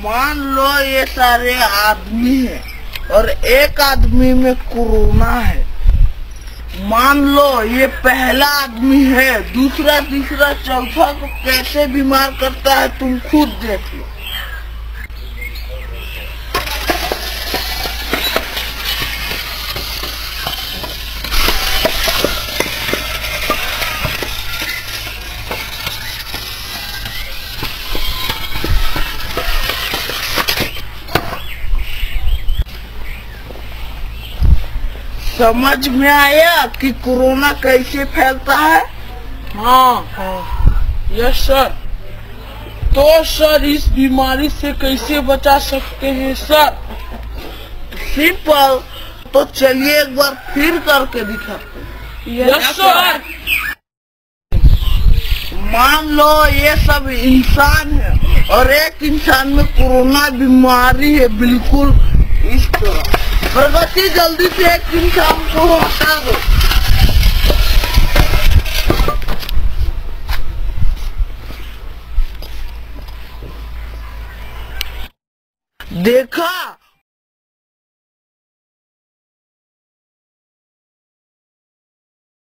मान लो ये सारे आदमी है और एक आदमी में कोरोना है। मान लो ये पहला आदमी है, दूसरा, तीसरा, चौथा को कैसे बीमार करता है तुम खुद देख लो। समझ में आया कि कोरोना कैसे फैलता है? हाँ हाँ। Yes sir. तो सर इस बीमारी से कैसे बचा सकते हैं सर? सिंपल। तो चलिए एक बार फिर करके दिखाते हैं यस सर। मान लो ये सब इंसान है और एक इंसान में कोरोना बीमारी है बिल्कुल इस तरह। प्रगति जल्दी से एक दिन काम को हटा दो देखा